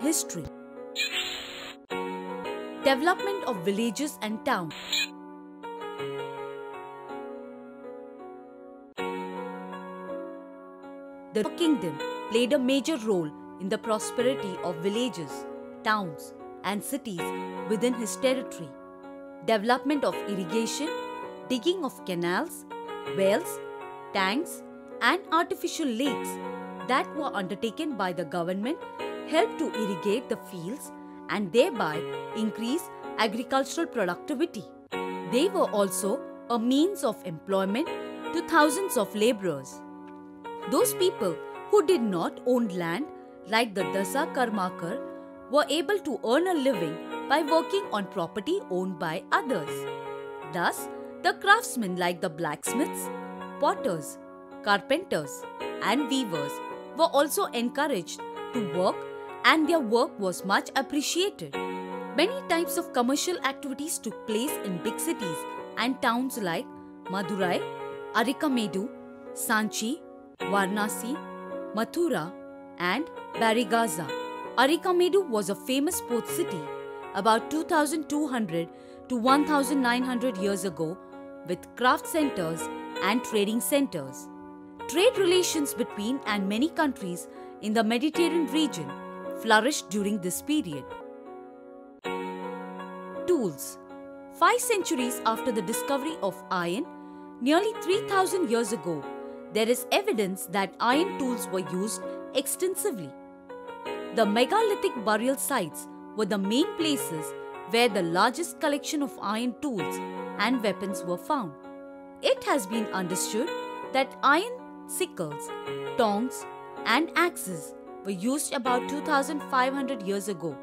History Development of villages and towns The kingdom played a major role in the prosperity of villages, towns, and cities within his territory. Development of irrigation, digging of canals, wells, tanks, and artificial lakes that were undertaken by the government helped to irrigate the fields and thereby increase agricultural productivity. They were also a means of employment to thousands of laborers. Those people who did not own land, like the Dasa Karmakar, were able to earn a living by working on property owned by others. Thus, the craftsmen like the blacksmiths, potters, carpenters, and weavers were also encouraged to work and their work was much appreciated. Many types of commercial activities took place in big cities and towns like Madurai, Arikamedu, Sanchi, Varanasi, Mathura, and Barygaza. Arikamedu was a famous port city about 2200 to 1900 years ago with craft centers and trading centers. Trade relations between and many countries in the Mediterranean region flourished during this period. Tools Five centuries after the discovery of iron, nearly 3000 years ago, there is evidence that iron tools were used extensively. The megalithic burial sites were the main places where the largest collection of iron tools and weapons were found. It has been understood that iron sickles, tongs, and axes were used about 2500 years ago.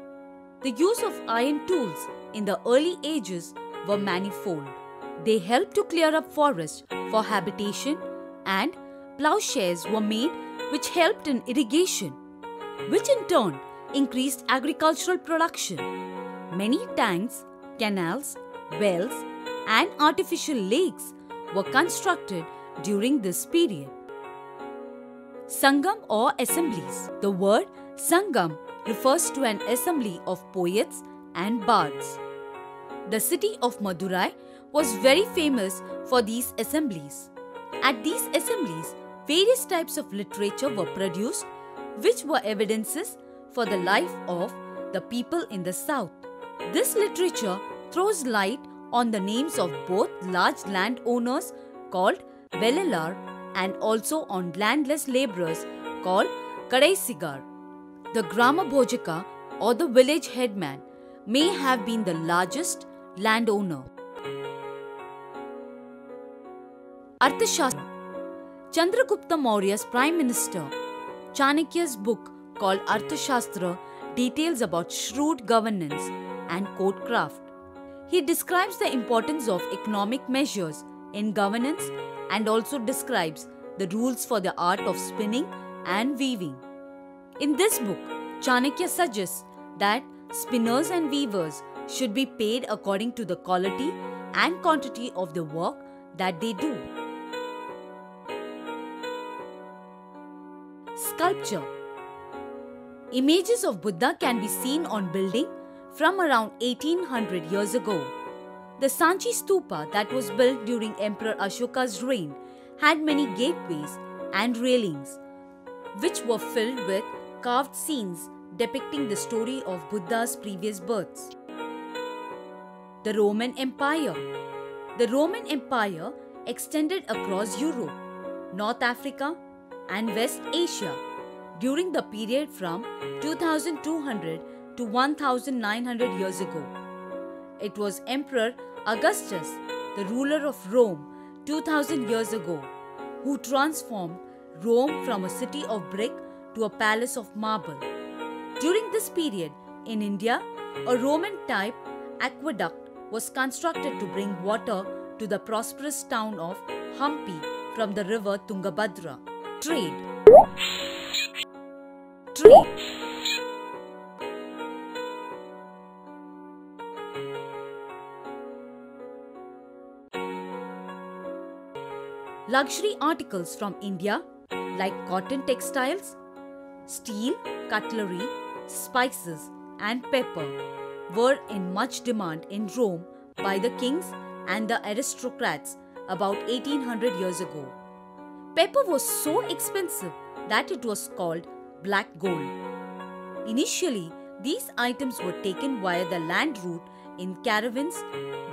The use of iron tools in the early ages were manifold. They helped to clear up forests for habitation and plowshares were made which helped in irrigation, which in turn increased agricultural production. Many tanks, canals, wells, and artificial lakes were constructed during this period. Sangam or assemblies. The word Sangam refers to an assembly of poets and bards. The city of Madurai was very famous for these assemblies. At these assemblies, various types of literature were produced, which were evidences for the life of the people in the south. This literature throws light on the names of both large landowners called Velalar and also on landless laborers called Kadaisigar. The Grama Bhojaka or the village headman may have been the largest landowner. Arthashastra Chandragupta Maurya's Prime Minister Chanakya's book called Arthashastra details about shrewd governance and courtcraft. He describes the importance of economic measures in governance and also describes the rules for the art of spinning and weaving. In this book, Chanakya suggests that spinners and weavers should be paid according to the quality and quantity of the work that they do. Sculpture Images of Buddha can be seen on building from around 1800 years ago. The Sanchi Stupa that was built during Emperor Ashoka's reign had many gateways and railings, which were filled with carved scenes depicting the story of Buddha's previous births. The Roman Empire The Roman Empire extended across Europe, North Africa, and West Asia during the period from 2200 to 1900 years ago. It was Emperor Augustus, the ruler of Rome, 2000 years ago, who transformed Rome from a city of brick to a palace of marble. During this period, in India, a Roman type aqueduct was constructed to bring water to the prosperous town of Hampi from the river Tungabhadra. Trade Trade Luxury articles from India like cotton textiles, steel, cutlery, spices, and pepper were in much demand in Rome by the kings and the aristocrats about 1800 years ago. Pepper was so expensive that it was called black gold. Initially, these items were taken via the land route in caravans,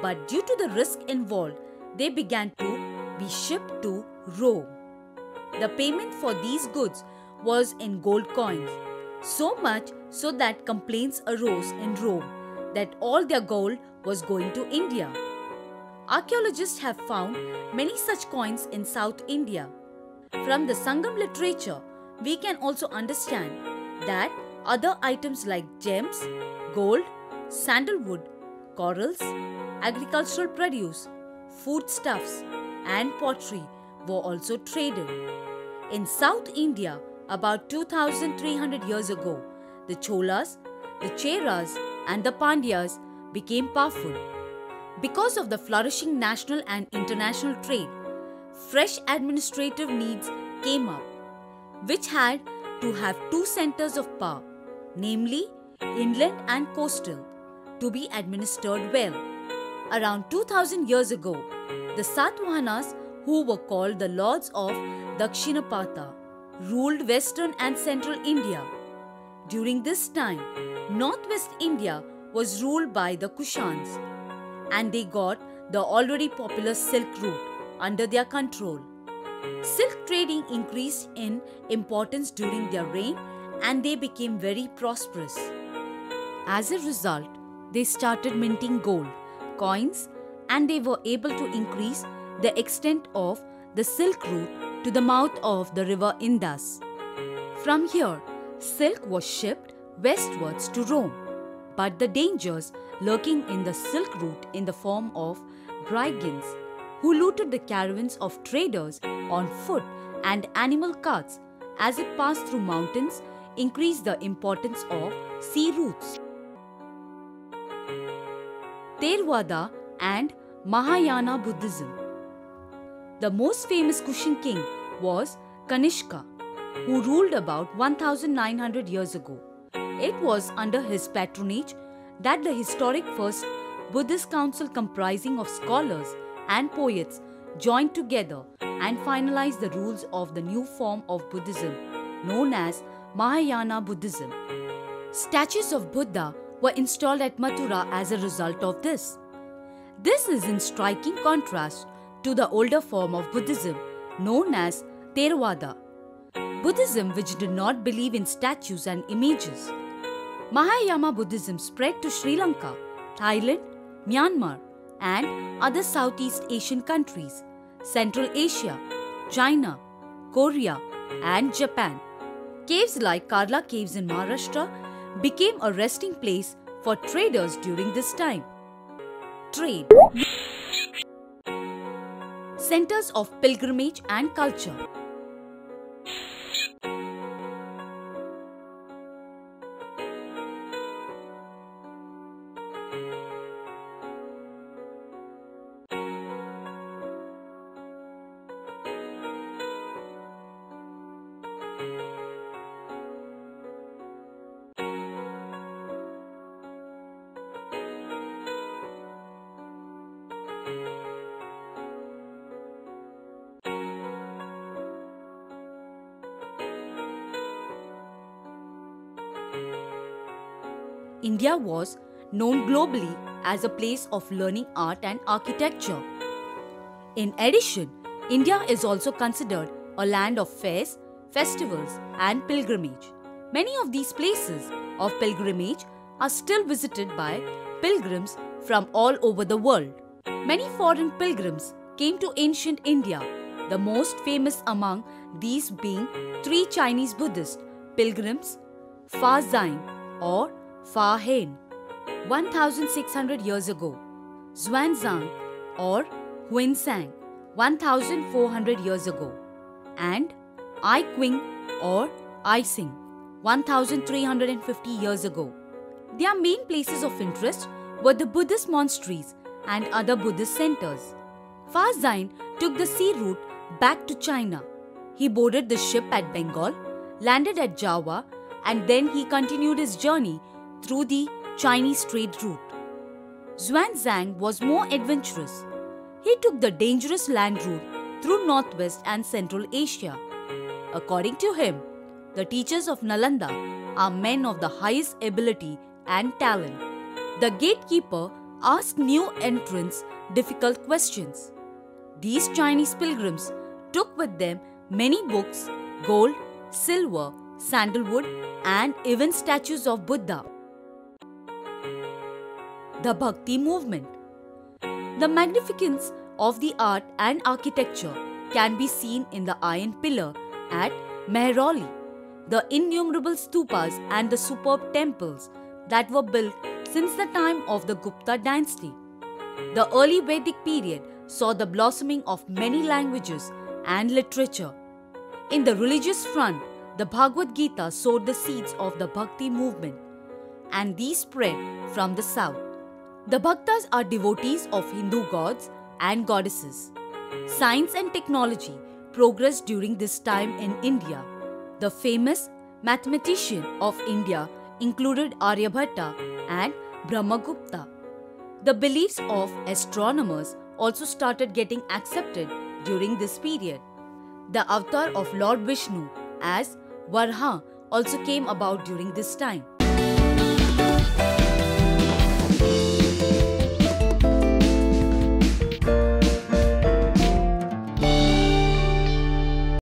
but due to the risk involved, they began to be shipped to Rome. The payment for these goods was in gold coins, so much so that complaints arose in Rome that all their gold was going to India. Archaeologists have found many such coins in South India. From the Sangam literature, we can also understand that other items like gems, gold, sandalwood, corals, agricultural produce, foodstuffs, and pottery were also traded. In South India, about 2300 years ago, the Cholas, the Cheras, and the Pandyas became powerful. Because of the flourishing national and international trade, fresh administrative needs came up, which had to have two centers of power, namely inland and coastal, to be administered well. Around 2000 years ago, the Satavahanas, who were called the Lords of Dakshinapatha, ruled western and central India. During this time, northwest India was ruled by the Kushans, and they got the already popular Silk Route under their control. Silk trading increased in importance during their reign and they became very prosperous. As a result, they started minting gold, coins, and they were able to increase the extent of the Silk Route to the mouth of the river Indus. From here, silk was shipped westwards to Rome. But the dangers lurking in the Silk Route in the form of brigands who looted the caravans of traders on foot and animal carts as it passed through mountains increased the importance of sea routes. Theravada and Mahayana Buddhism. The most famous Kushan king was Kanishka, who ruled about 1900 years ago. It was under his patronage that the historic first Buddhist council comprising of scholars and poets joined together and finalized the rules of the new form of Buddhism known as Mahayana Buddhism. Statues of Buddha were installed at Mathura as a result of this. This is in striking contrast to the older form of Buddhism known as Theravada. Buddhism, which did not believe in statues and images. Mahayana Buddhism spread to Sri Lanka, Thailand, Myanmar, and other Southeast Asian countries, Central Asia, China, Korea, and Japan. Caves like Karla Caves in Maharashtra became a resting place for traders during this time. Trade Centers of pilgrimage and culture. India was known globally as a place of learning art and architecture. In addition, India is also considered a land of fairs, festivals, and pilgrimage. Many of these places of pilgrimage are still visited by pilgrims from all over the world. Many foreign pilgrims came to ancient India, the most famous among these being three Chinese Buddhist pilgrims, Fa Xian or Fa Hien, 1600 years ago, Xuanzang or Hiuen Tsang, 1400 years ago, and I Qing or I Sing, 1350 years ago. Their main places of interest were the Buddhist monasteries and other Buddhist centers. Fa Xian took the sea route back to China. He boarded the ship at Bengal, landed at Java, and then he continued his journey through the Chinese trade route. Xuanzang was more adventurous. He took the dangerous land route through Northwest and Central Asia. According to him, the teachers of Nalanda are men of the highest ability and talent. The gatekeeper asked new entrants difficult questions. These Chinese pilgrims took with them many books, gold, silver, sandalwood, and even statues of Buddha. The Bhakti movement. The magnificence of the art and architecture can be seen in the iron pillar at Mehrauli, the innumerable stupas and the superb temples that were built since the time of the Gupta dynasty. The early Vedic period saw the blossoming of many languages and literature. In the religious front, the Bhagavad Gita sowed the seeds of the Bhakti movement, and these spread from the south. The Bhaktas are devotees of Hindu gods and goddesses. Science and technology progressed during this time in India. The famous mathematician of India included Aryabhatta and Brahmagupta. The beliefs of astronomers also started getting accepted during this period. The avatar of Lord Vishnu as Varaha also came about during this time.